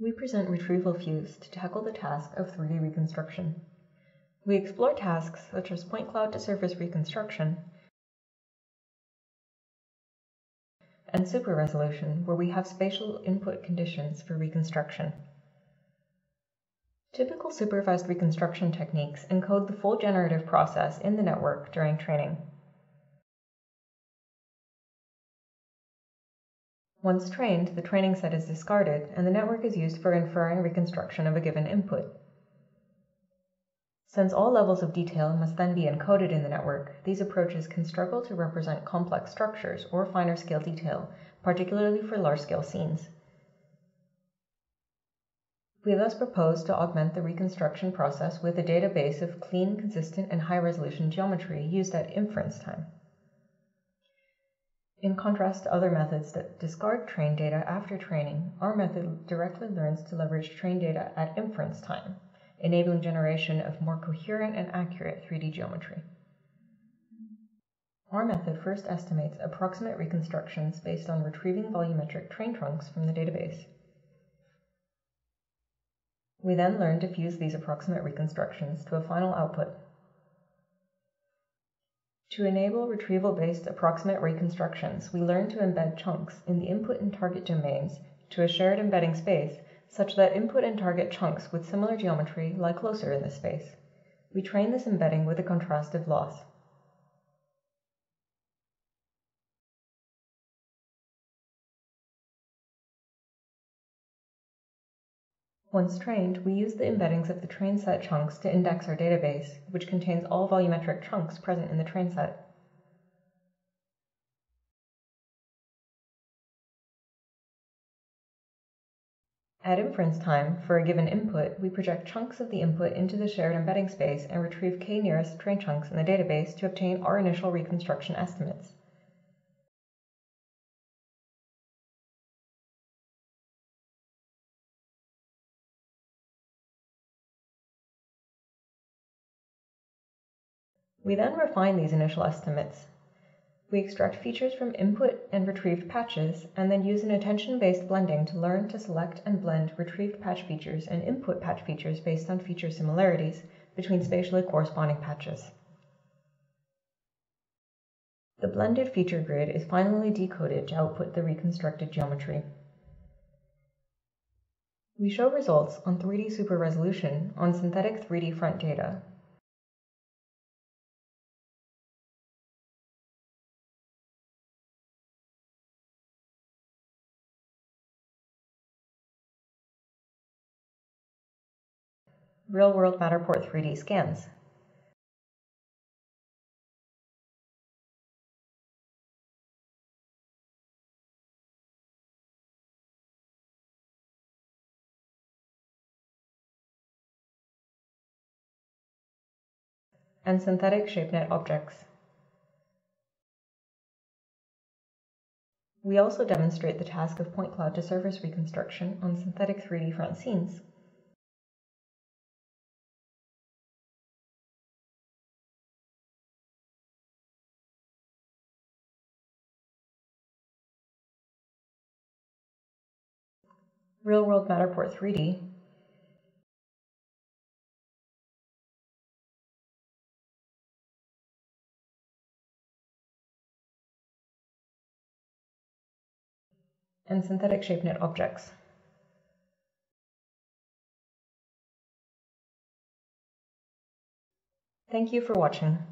We present RetrievalFuse to tackle the task of 3D reconstruction. We explore tasks such as point cloud to surface reconstruction and super resolution, where we have spatial input conditions for reconstruction. Typical supervised reconstruction techniques encode the full generative process in the network during training. Once trained, the training set is discarded and the network is used for inferring reconstruction of a given input. Since all levels of detail must then be encoded in the network, these approaches can struggle to represent complex structures or finer scale detail, particularly for large scale scenes. We thus propose to augment the reconstruction process with a database of clean, consistent, and high resolution geometry used at inference time. In contrast to other methods that discard trained data after training, our method directly learns to leverage trained data at inference time, enabling generation of more coherent and accurate 3D geometry. Our method first estimates approximate reconstructions based on retrieving volumetric train chunks from the database. We then learn to fuse these approximate reconstructions to a final output. To enable retrieval-based approximate reconstructions, we learn to embed chunks in the input and target domains to a shared embedding space such that input and target chunks with similar geometry lie closer in this space. We train this embedding with a contrastive loss. Once trained, we use the embeddings of the train set chunks to index our database, which contains all volumetric chunks present in the train set. At inference time, for a given input, we project chunks of the input into the shared embedding space and retrieve k nearest train chunks in the database to obtain our initial reconstruction estimates. We then refine these initial estimates. We extract features from input and retrieved patches, and then use an attention-based blending to learn to select and blend retrieved patch features and input patch features based on feature similarities between spatially corresponding patches. The blended feature grid is finally decoded to output the reconstructed geometry. We show results on 3D super resolution on synthetic 3D-FRONT data real-world Matterport 3D scans. and synthetic ShapeNet objects. We also demonstrate the task of point cloud to surface reconstruction on synthetic 3D-FRONT scenes. Real World Matterport 3D, and synthetic ShapeNet objects. Thank you for watching.